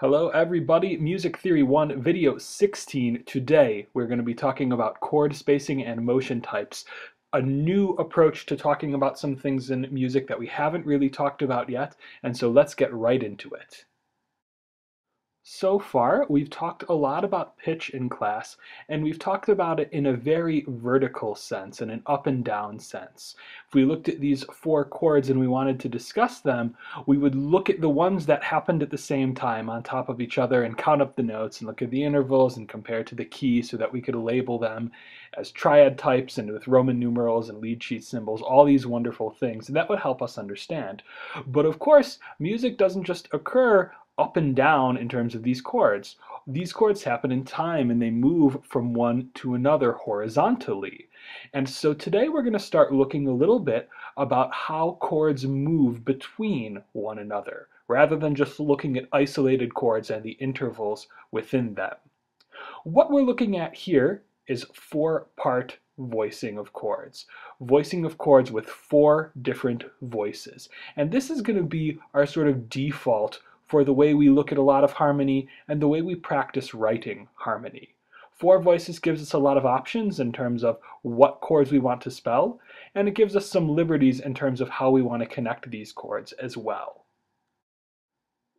Hello everybody, Music Theory 1 video 16. Today we're going to be talking about chord spacing and motion types. A new approach to talking about some things in music that we haven't really talked about yet, and so let's get right into it. So far, we've talked a lot about pitch in class, and we've talked about it in a very vertical sense, in an up and down sense. If we looked at these four chords and we wanted to discuss them, we would look at the ones that happened at the same time on top of each other and count up the notes and look at the intervals and compare to the key so that we could label them as triad types and with Roman numerals and lead sheet symbols, all these wonderful things. And that would help us understand. But of course, music doesn't just occur up and down in terms of these chords. These chords happen in time and they move from one to another horizontally. And so today we're going to start looking a little bit about how chords move between one another, rather than just looking at isolated chords and the intervals within them. What we're looking at here is four-part voicing of chords. Voicing of chords with four different voices. And this is going to be our sort of default for the way we look at a lot of harmony and the way we practice writing harmony. Four voices gives us a lot of options in terms of what chords we want to spell, and it gives us some liberties in terms of how we want to connect these chords as well.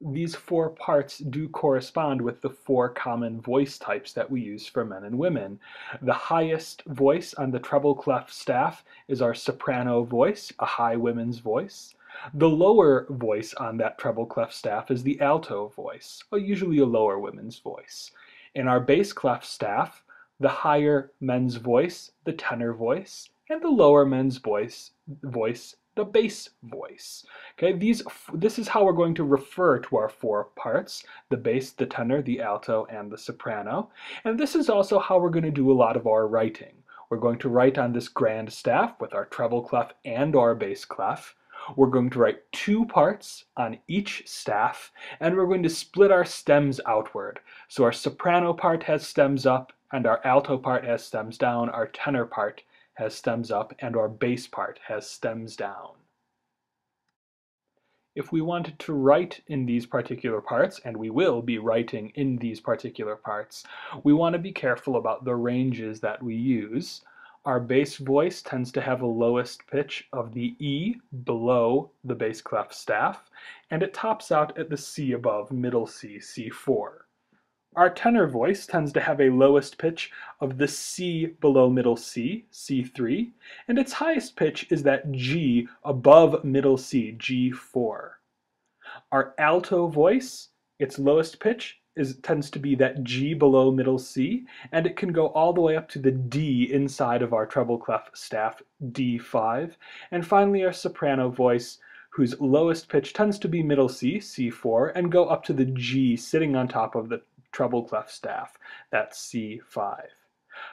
These four parts do correspond with the four common voice types that we use for men and women. The highest voice on the treble clef staff is our soprano voice, a high women's voice. The lower voice on that treble clef staff is the alto voice, usually a lower women's voice. In our bass clef staff, the higher men's voice, the tenor voice, and the lower men's voice, voice the bass voice. Okay, these this is how we're going to refer to our four parts, the bass, the tenor, the alto, and the soprano. And this is also how we're going to do a lot of our writing. We're going to write on this grand staff with our treble clef and our bass clef. We're going to write two parts on each staff, and we're going to split our stems outward. So our soprano part has stems up, and our alto part has stems down, our tenor part has stems up, and our bass part has stems down. If we wanted to write in these particular parts, and we will be writing in these particular parts, we want to be careful about the ranges that we use. Our bass voice tends to have a lowest pitch of the E below the bass clef staff, and it tops out at the C above, middle C, C4. Our tenor voice tends to have a lowest pitch of the C below middle C, C3, and its highest pitch is that G above middle C, G4. Our alto voice, its lowest pitch is tends to be that G below middle C, and it can go all the way up to the D inside of our treble clef staff, D5. And finally our soprano voice, whose lowest pitch tends to be middle C, C4, and go up to the G sitting on top of the treble clef staff, that's C5.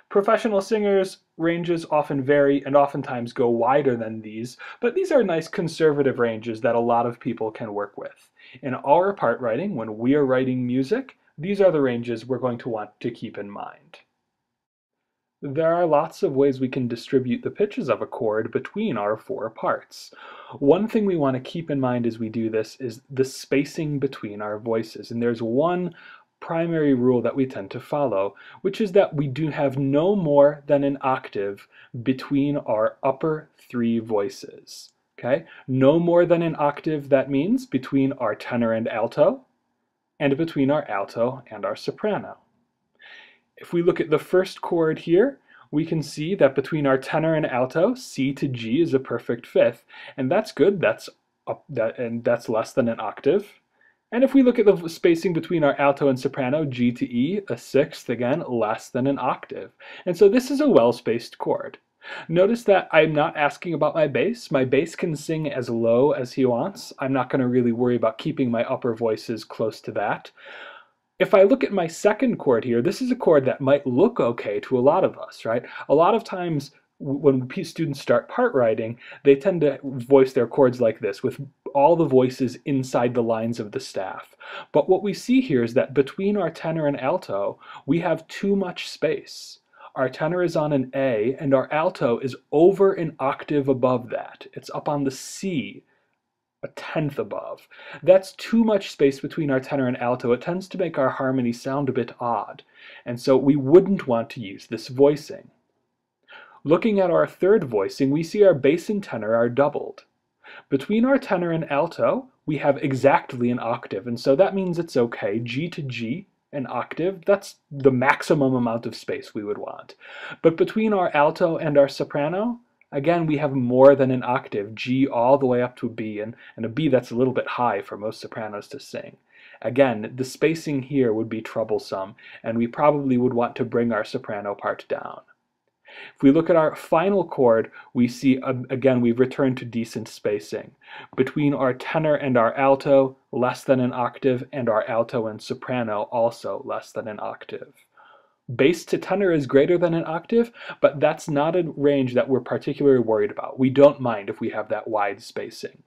Professional singers' ranges often vary and oftentimes go wider than these, but these are nice conservative ranges that a lot of people can work with. In our part writing, when we are writing music, these are the ranges we're going to want to keep in mind. There are lots of ways we can distribute the pitches of a chord between our four parts. One thing we want to keep in mind as we do this is the spacing between our voices. And there's one primary rule that we tend to follow, which is that we do have no more than an octave between our upper three voices. Okay, no more than an octave that means between our tenor and alto, and between our alto and our soprano. If we look at the first chord here, we can see that between our tenor and alto, C to G is a perfect fifth, and that's good, that's up, that, and that's less than an octave. And if we look at the spacing between our alto and soprano, G to E, a sixth, again, less than an octave. And so this is a well-spaced chord. Notice that I'm not asking about my bass. My bass can sing as low as he wants. I'm not going to really worry about keeping my upper voices close to that. If I look at my second chord here, this is a chord that might look okay to a lot of us, right? A lot of times when students start part writing, they tend to voice their chords like this, with all the voices inside the lines of the staff. But what we see here is that between our tenor and alto, we have too much space. Our tenor is on an A, and our alto is over an octave above that. It's up on the C a tenth above. That's too much space between our tenor and alto. It tends to make our harmony sound a bit odd, and so we wouldn't want to use this voicing. Looking at our third voicing, we see our bass and tenor are doubled. Between our tenor and alto, we have exactly an octave, and so that means it's okay. G to G, an octave, that's the maximum amount of space we would want. But between our alto and our soprano, again, we have more than an octave, G all the way up to a B, and, and a B that's a little bit high for most sopranos to sing. Again, the spacing here would be troublesome, and we probably would want to bring our soprano part down. If we look at our final chord, we see, um, again, we've returned to decent spacing. Between our tenor and our alto, less than an octave, and our alto and soprano, also less than an octave. Bass to tenor is greater than an octave, but that's not a range that we're particularly worried about. We don't mind if we have that wide spacing.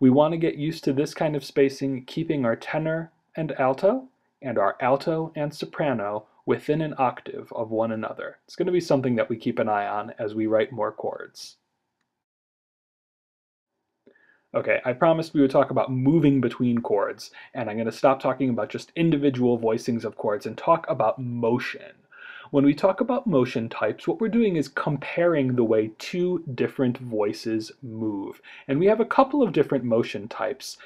We want to get used to this kind of spacing, keeping our tenor and alto, and our alto and soprano within an octave of one another. It's going to be something that we keep an eye on as we write more chords. Okay, I promised we would talk about moving between chords, and I'm going to stop talking about just individual voicings of chords and talk about motion. When we talk about motion types, what we're doing is comparing the way two different voices move. And we have a couple of different motion types.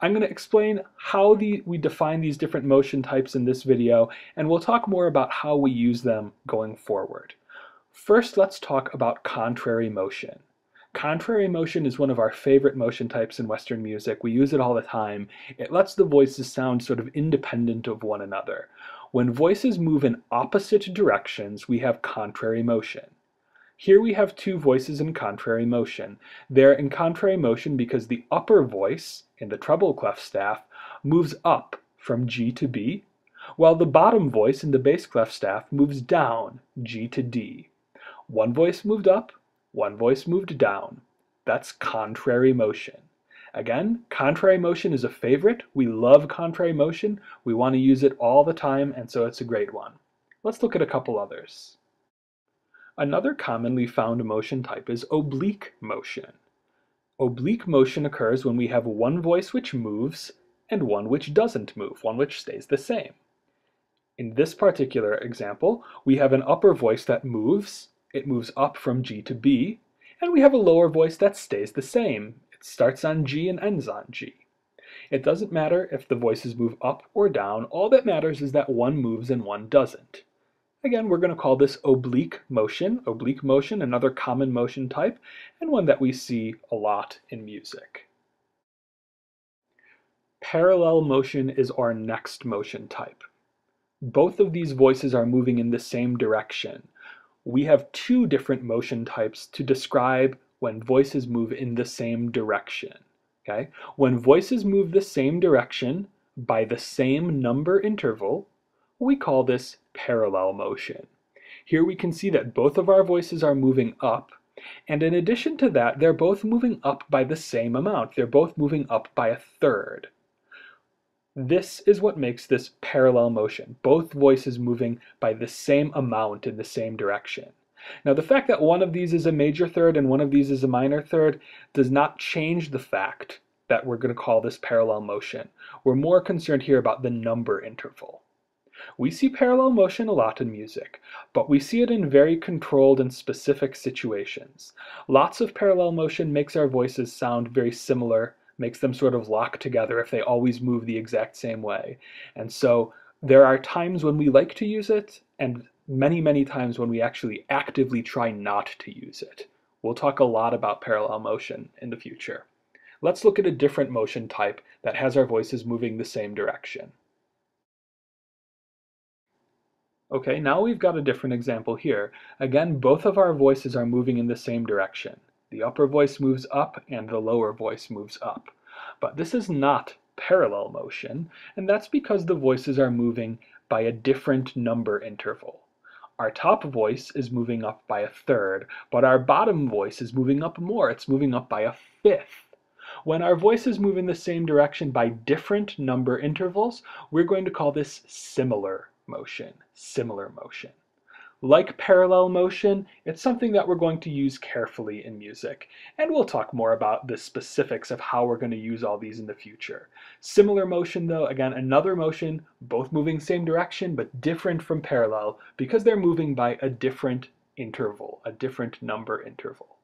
I'm going to explain how the, we define these different motion types in this video, and we'll talk more about how we use them going forward. First, let's talk about contrary motion. Contrary motion is one of our favorite motion types in Western music. We use it all the time. It lets the voices sound sort of independent of one another. When voices move in opposite directions, we have contrary motion. Here we have two voices in contrary motion. They're in contrary motion because the upper voice, in the treble clef staff, moves up from G to B, while the bottom voice in the bass clef staff moves down, G to D. One voice moved up, one voice moved down. That's contrary motion. Again, contrary motion is a favorite. We love contrary motion. We want to use it all the time, and so it's a great one. Let's look at a couple others. Another commonly found motion type is oblique motion. Oblique motion occurs when we have one voice which moves and one which doesn't move, one which stays the same. In this particular example, we have an upper voice that moves, it moves up from G to B, and we have a lower voice that stays the same, it starts on G and ends on G. It doesn't matter if the voices move up or down, all that matters is that one moves and one doesn't. Again, we're going to call this oblique motion. Oblique motion, another common motion type, and one that we see a lot in music. Parallel motion is our next motion type. Both of these voices are moving in the same direction. We have two different motion types to describe when voices move in the same direction. Okay? When voices move the same direction by the same number interval, we call this parallel motion. Here we can see that both of our voices are moving up, and in addition to that, they're both moving up by the same amount. They're both moving up by a third. This is what makes this parallel motion, both voices moving by the same amount in the same direction. Now the fact that one of these is a major third and one of these is a minor third does not change the fact that we're going to call this parallel motion. We're more concerned here about the number interval. We see parallel motion a lot in music, but we see it in very controlled and specific situations. Lots of parallel motion makes our voices sound very similar, makes them sort of lock together if they always move the exact same way. And so there are times when we like to use it, and many, many times when we actually actively try not to use it. We'll talk a lot about parallel motion in the future. Let's look at a different motion type that has our voices moving the same direction. Okay, now we've got a different example here. Again, both of our voices are moving in the same direction. The upper voice moves up and the lower voice moves up. But this is not parallel motion, and that's because the voices are moving by a different number interval. Our top voice is moving up by a third, but our bottom voice is moving up more. It's moving up by a fifth. When our voices move in the same direction by different number intervals, we're going to call this similar motion, similar motion. Like parallel motion, it's something that we're going to use carefully in music, and we'll talk more about the specifics of how we're going to use all these in the future. Similar motion though, again, another motion, both moving same direction but different from parallel because they're moving by a different interval, a different number interval.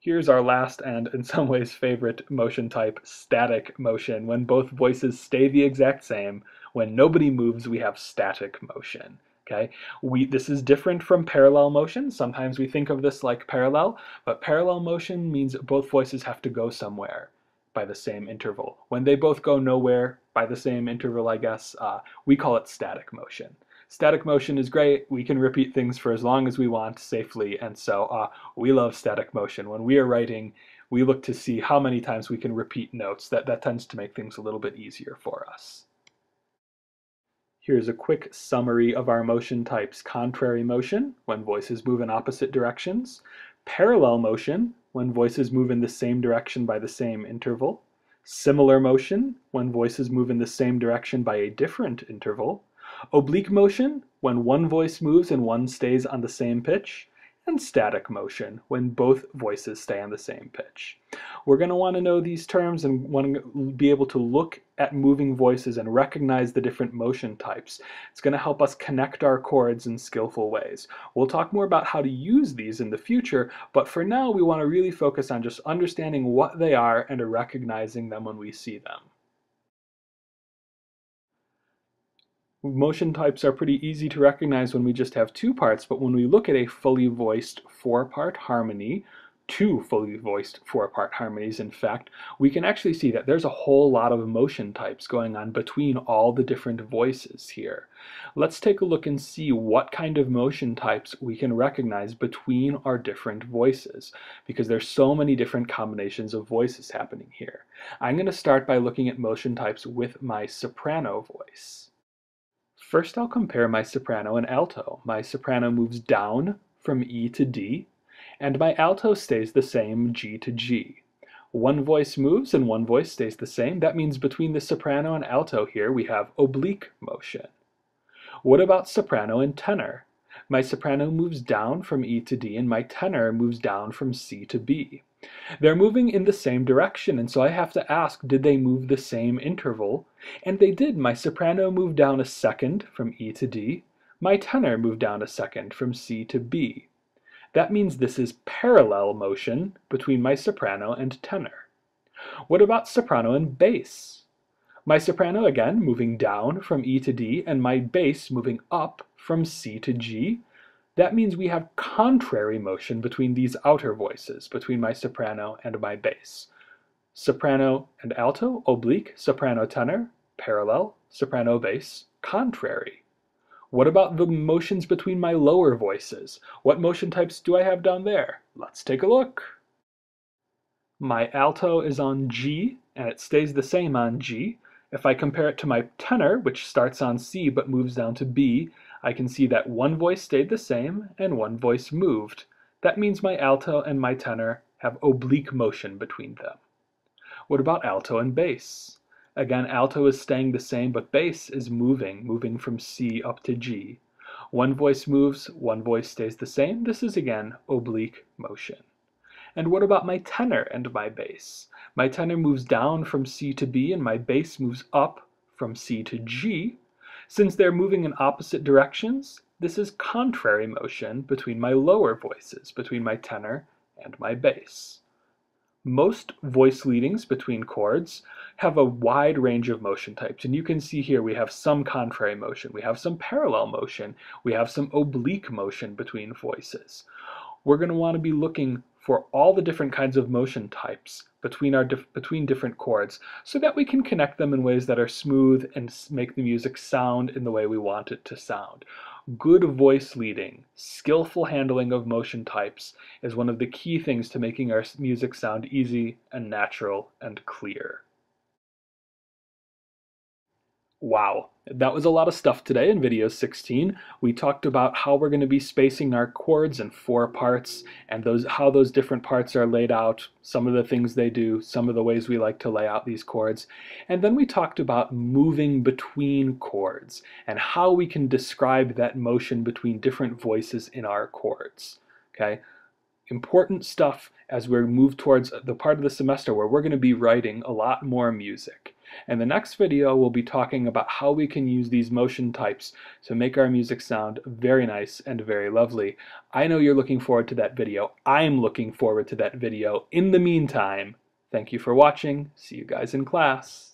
Here's our last and in some ways favorite motion type, static motion. When both voices stay the exact same, when nobody moves, we have static motion. Okay, we this is different from parallel motion. Sometimes we think of this like parallel, but parallel motion means both voices have to go somewhere by the same interval. When they both go nowhere by the same interval, I guess, uh, we call it static motion. Static motion is great. We can repeat things for as long as we want safely, and so uh, we love static motion. When we are writing, we look to see how many times we can repeat notes. That, that tends to make things a little bit easier for us. Here's a quick summary of our motion types. Contrary motion, when voices move in opposite directions. Parallel motion, when voices move in the same direction by the same interval. Similar motion, when voices move in the same direction by a different interval. Oblique motion, when one voice moves and one stays on the same pitch, and static motion, when both voices stay on the same pitch. We're going to want to know these terms and want to be able to look at moving voices and recognize the different motion types. It's going to help us connect our chords in skillful ways. We'll talk more about how to use these in the future, but for now we want to really focus on just understanding what they are and recognizing them when we see them. Motion types are pretty easy to recognize when we just have two parts, but when we look at a fully voiced four-part harmony, two fully voiced four-part harmonies in fact, we can actually see that there's a whole lot of motion types going on between all the different voices here. Let's take a look and see what kind of motion types we can recognize between our different voices, because there's so many different combinations of voices happening here. I'm going to start by looking at motion types with my soprano voice. First I'll compare my soprano and alto. My soprano moves down from E to D, and my alto stays the same G to G. One voice moves and one voice stays the same. That means between the soprano and alto here we have oblique motion. What about soprano and tenor? My soprano moves down from E to D and my tenor moves down from C to B. They're moving in the same direction, and so I have to ask, did they move the same interval? And they did. My soprano moved down a second from E to D. My tenor moved down a second from C to B. That means this is parallel motion between my soprano and tenor. What about soprano and bass? My soprano again moving down from E to D and my bass moving up from C to G. That means we have contrary motion between these outer voices, between my soprano and my bass. Soprano and alto, oblique, soprano tenor, parallel, soprano bass, contrary. What about the motions between my lower voices? What motion types do I have down there? Let's take a look. My alto is on G, and it stays the same on G. If I compare it to my tenor, which starts on C but moves down to B, I can see that one voice stayed the same and one voice moved. That means my alto and my tenor have oblique motion between them. What about alto and bass? Again, alto is staying the same, but bass is moving, moving from C up to G. One voice moves, one voice stays the same. This is again oblique motion. And what about my tenor and my bass? My tenor moves down from C to B and my bass moves up from C to G. Since they're moving in opposite directions, this is contrary motion between my lower voices, between my tenor and my bass. Most voice leadings between chords have a wide range of motion types, and you can see here we have some contrary motion, we have some parallel motion, we have some oblique motion between voices. We're going to want to be looking for all the different kinds of motion types between our dif between different chords so that we can connect them in ways that are smooth and make the music sound in the way we want it to sound. Good voice leading, skillful handling of motion types is one of the key things to making our music sound easy and natural and clear. Wow, that was a lot of stuff today in video 16. We talked about how we're going to be spacing our chords in four parts and those how those different parts are laid out, some of the things they do, some of the ways we like to lay out these chords. And then we talked about moving between chords and how we can describe that motion between different voices in our chords. Okay? Important stuff as we move towards the part of the semester where we're going to be writing a lot more music. In the next video, we'll be talking about how we can use these motion types to make our music sound very nice and very lovely. I know you're looking forward to that video. I'm looking forward to that video. In the meantime, thank you for watching. See you guys in class.